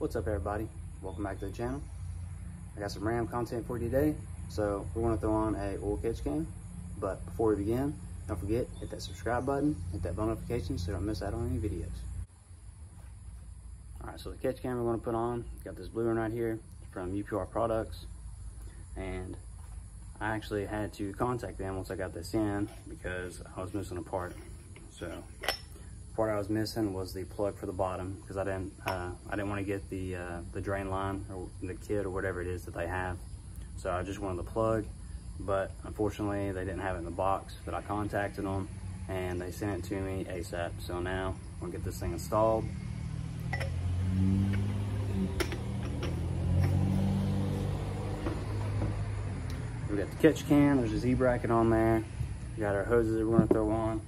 What's up everybody? Welcome back to the channel. I got some RAM content for you today. So we're gonna throw on a oil catch can. But before we begin, don't forget, hit that subscribe button, hit that bell notification so you don't miss out on any videos. All right, so the catch can we're going to put on, got this blue one right here from UPR Products. And I actually had to contact them once I got this in because I was missing a part. So part I was missing was the plug for the bottom because I didn't uh, I didn't want to get the uh, the drain line or the kit or whatever it is that they have. So I just wanted the plug, but unfortunately they didn't have it in the box. But I contacted them and they sent it to me ASAP. So now I'm gonna get this thing installed. We got the catch can, there's a Z-bracket on there. We got our hoses that we're gonna throw on.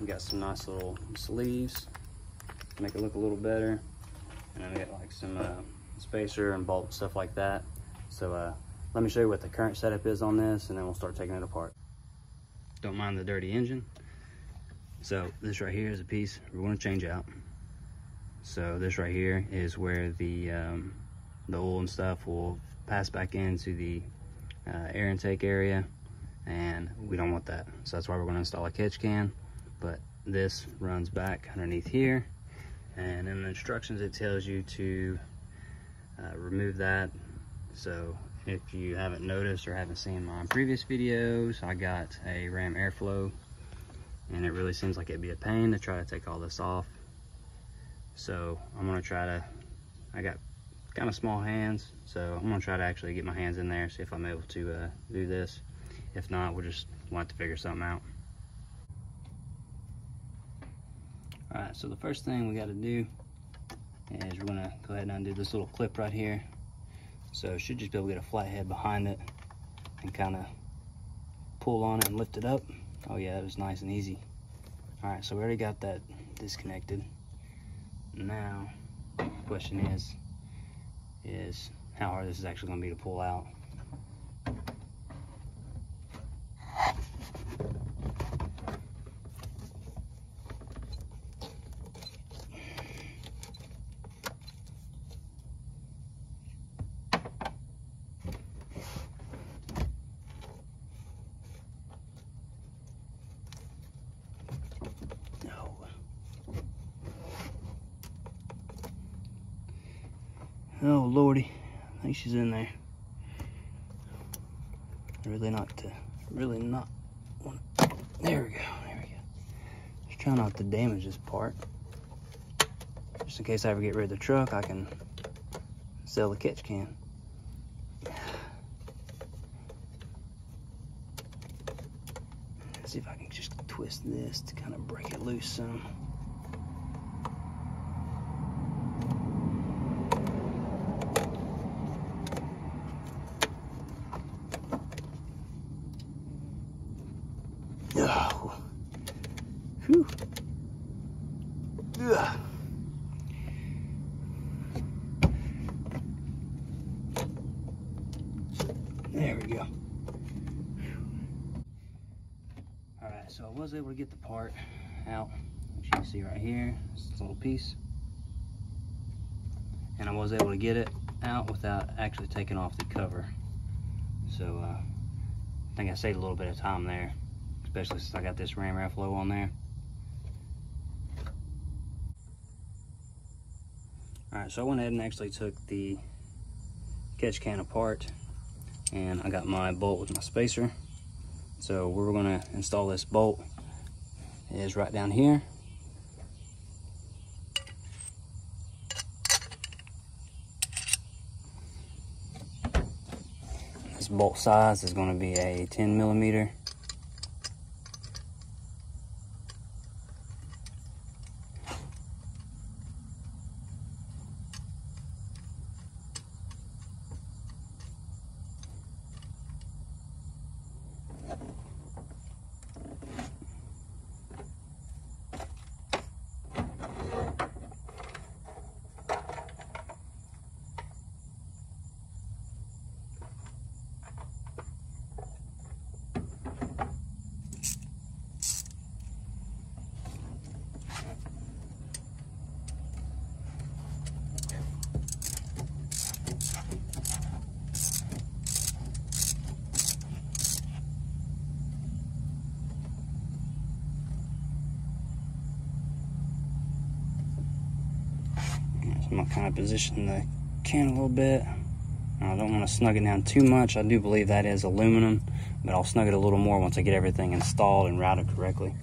We got some nice little sleeves to make it look a little better. And then we got like some uh, spacer and bolt stuff like that. So uh, let me show you what the current setup is on this and then we'll start taking it apart. Don't mind the dirty engine. So this right here is a piece we're gonna change out. So this right here is where the, um, the oil and stuff will pass back into the uh, air intake area and we don't want that. So that's why we're gonna install a catch can, but this runs back underneath here. And in the instructions, it tells you to uh, remove that. So if you haven't noticed or haven't seen my previous videos, I got a RAM airflow and it really seems like it'd be a pain to try to take all this off. So I'm gonna try to, I got kind of small hands, so I'm gonna try to actually get my hands in there, see if I'm able to uh, do this. If not, we'll just want to figure something out. All right, so the first thing we gotta do is we're gonna go ahead and undo this little clip right here. So it should just be able to get a flat head behind it and kind of pull on it and lift it up. Oh yeah, it was nice and easy. All right, so we already got that disconnected. Now, the question is, is how hard this is actually gonna be to pull out. Oh lordy, I think she's in there. Really not to, really not. Want there we go. There we go. Just trying not to damage this part. Just in case I ever get rid of the truck, I can sell the catch can. see if I can just twist this to kind of break it loose some. Oh. Whew. Ugh. There we go. All right, so I was able to get the part out, as you can see right here, this little piece. And I was able to get it out without actually taking off the cover. So uh, I think I saved a little bit of time there, especially since I got this ram airflow on there. All right, so I went ahead and actually took the catch can apart and I got my bolt with my spacer. So we're gonna install this bolt is right down here. This bolt size is gonna be a 10 millimeter. I'm gonna kind of position the can a little bit. I don't want to snug it down too much. I do believe that is aluminum, but I'll snug it a little more once I get everything installed and routed correctly.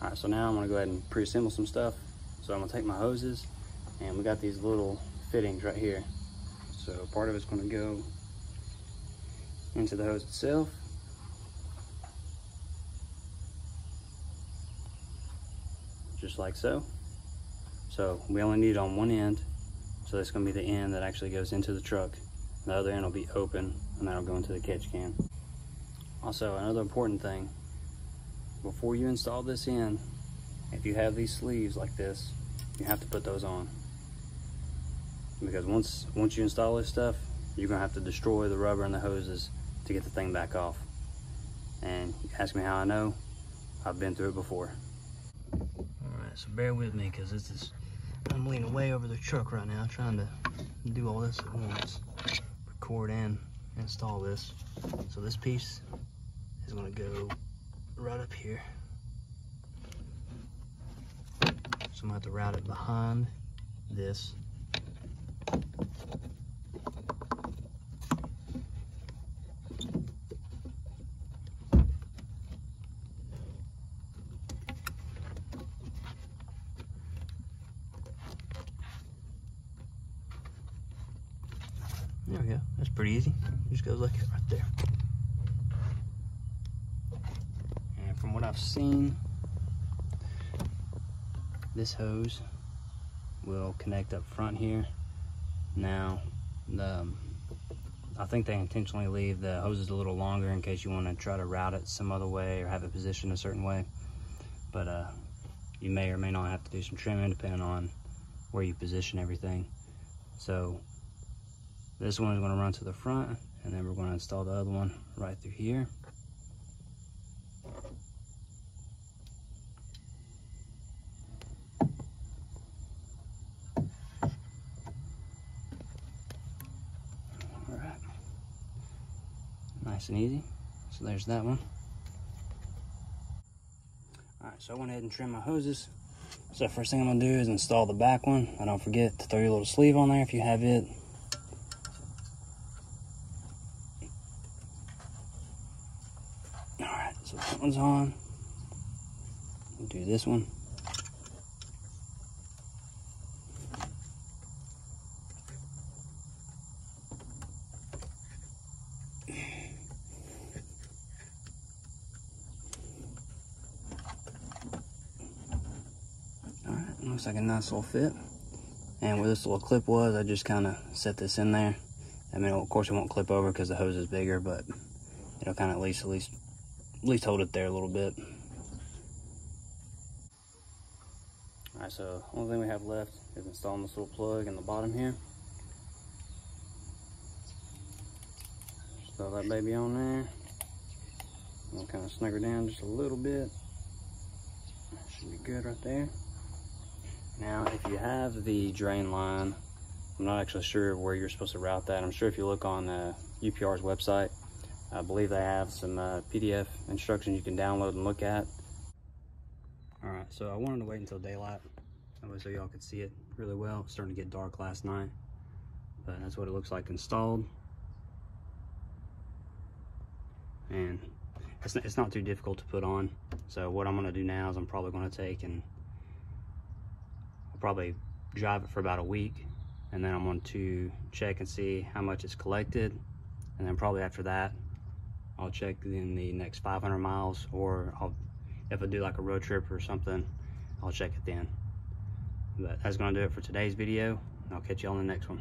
All right, so now I'm gonna go ahead and pre-assemble some stuff. So I'm gonna take my hoses and we got these little fittings right here. So part of it's gonna go into the hose itself. Just like so. So we only need on one end. So that's gonna be the end that actually goes into the truck. The other end will be open and that'll go into the catch can. Also, another important thing, before you install this in, if you have these sleeves like this, you have to put those on. Because once once you install this stuff, you're gonna have to destroy the rubber and the hoses to get the thing back off. And ask me how I know, I've been through it before. Alright, so bear with me because this is, I'm leaning way over the truck right now trying to do all this at once. Record and install this. So this piece is gonna go right up here. So I'm gonna have to route it behind this. There we go. That's pretty easy. Just goes like it right there. And from what I've seen, this hose will connect up front here. Now, the, I think they intentionally leave the hoses a little longer in case you want to try to route it some other way or have it positioned a certain way. But uh, you may or may not have to do some trimming depending on where you position everything. So this one is going to run to the front and then we're going to install the other one right through here. Alright. Nice and easy. So there's that one. Alright, so I went ahead and trimmed my hoses. So first thing I'm going to do is install the back one. I don't forget to throw your little sleeve on there if you have it. Alright, so that one's on. We'll do this one. Alright, looks like a nice little fit. And where this little clip was, I just kind of set this in there. I mean, of course it won't clip over because the hose is bigger, but it'll kind of at least, at least, at least hold it there a little bit. All right, so only thing we have left is installing this little plug in the bottom here. Throw that baby on there. We'll kind of snug her down just a little bit. Should be good right there. Now, if you have the drain line, I'm not actually sure where you're supposed to route that. I'm sure if you look on uh, UPR's website, I believe they have some uh, PDF instructions you can download and look at. All right, so I wanted to wait until daylight, that way so y'all could see it really well. Starting to get dark last night, but that's what it looks like installed. And it's, it's not too difficult to put on. So what I'm gonna do now is I'm probably gonna take and I'll probably drive it for about a week and then I'm going to check and see how much it's collected and then probably after that I'll check in the next 500 miles or I'll if I do like a road trip or something I'll check it then. But that's gonna do it for today's video. I'll catch you on the next one